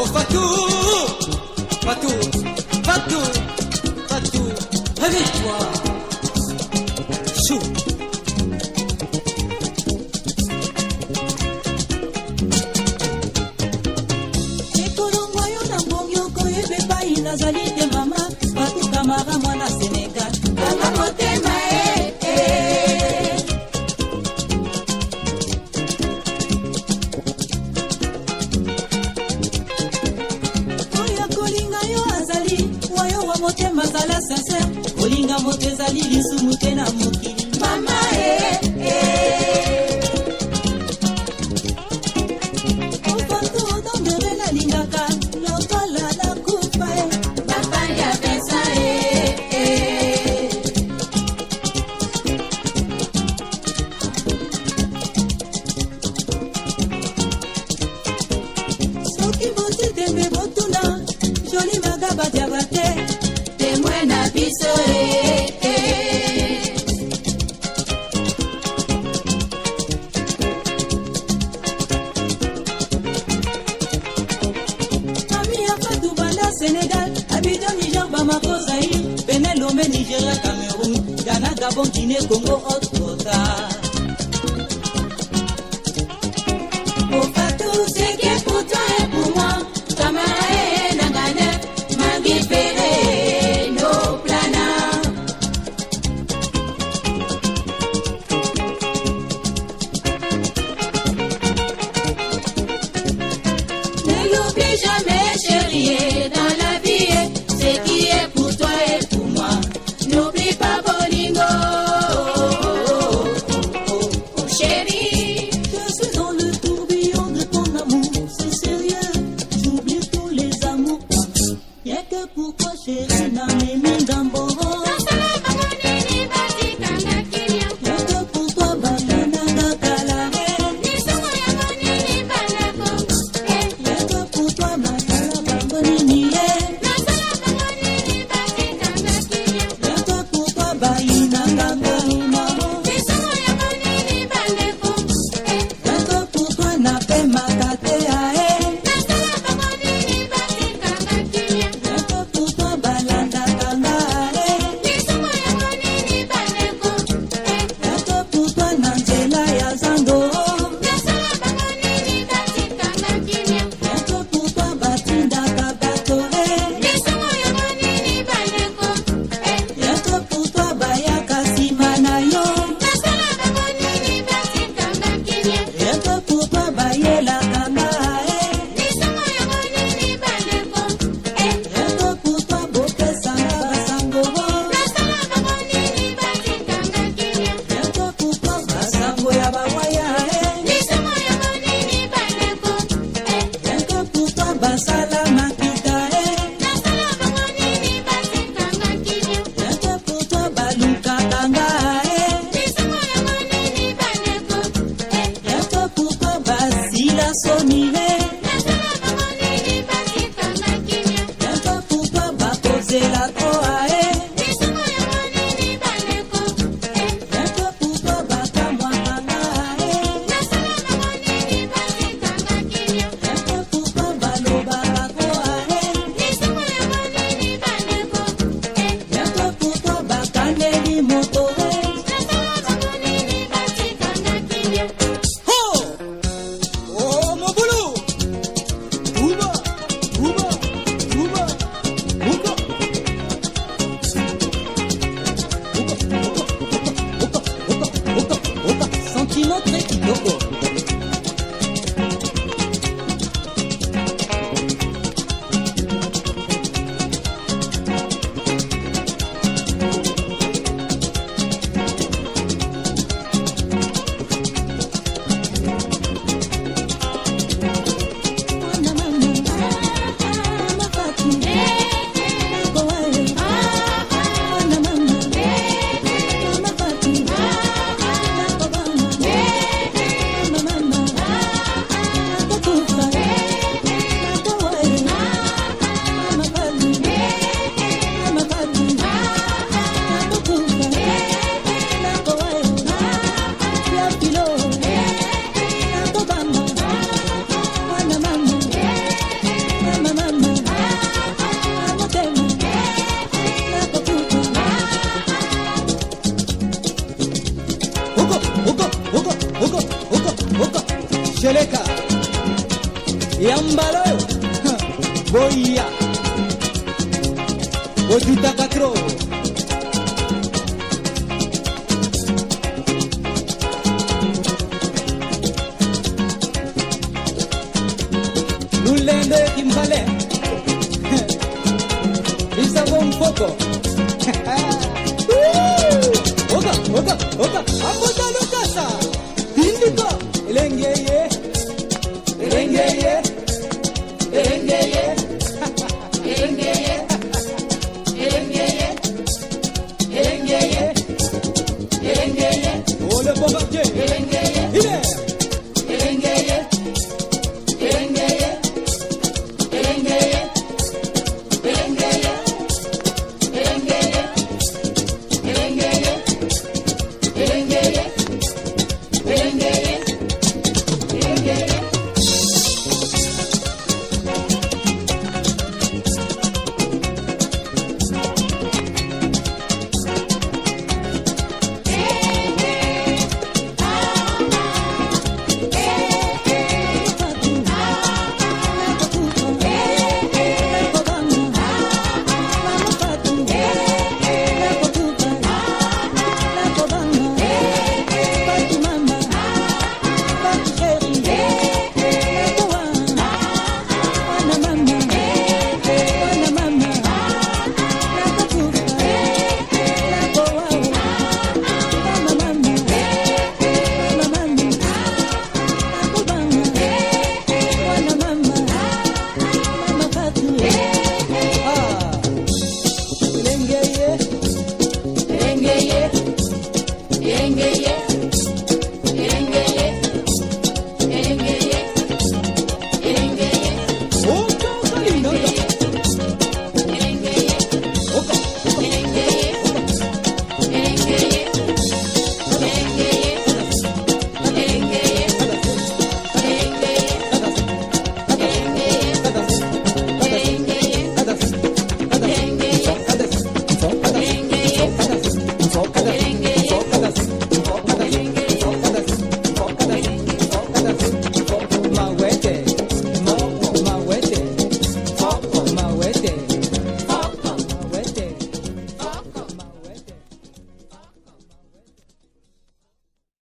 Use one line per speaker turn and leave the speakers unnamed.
Oh,
Fatu, Fatu, Fatu. ozala sincere kolinga moto ezali lisumu te na mokili Ami a Pan Doubala, Sénégal, habita Niger Bama Kosaï, Benelomène Nigeria Cameroun, Yana Gabon qui Congo, comme autre. notre équipe. Sheleka yambala oyo boya. Botutaka tro lulende kimbale isavo mfoko oka oka oka akota bombardier elengeye ile